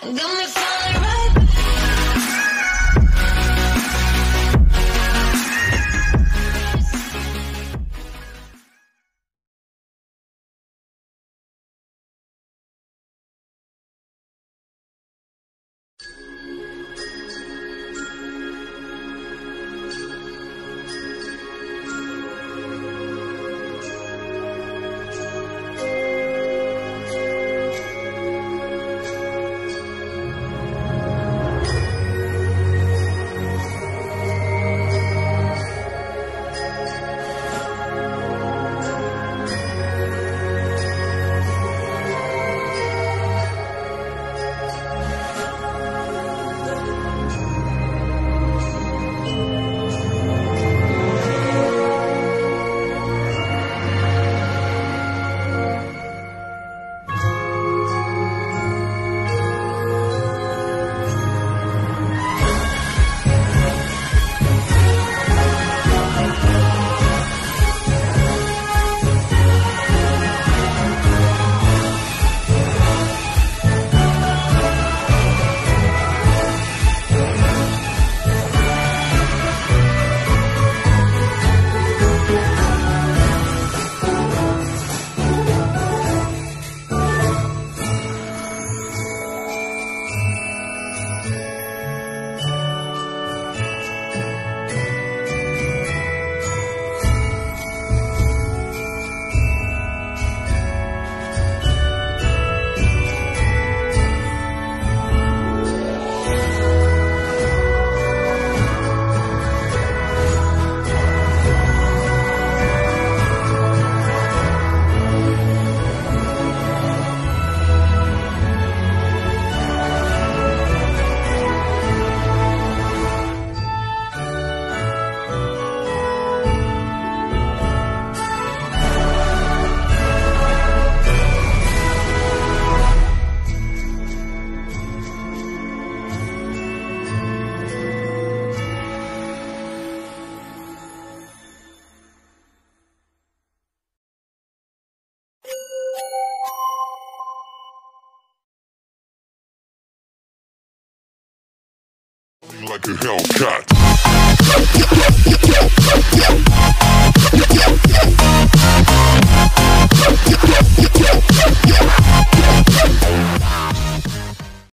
Got me like a Hellcat.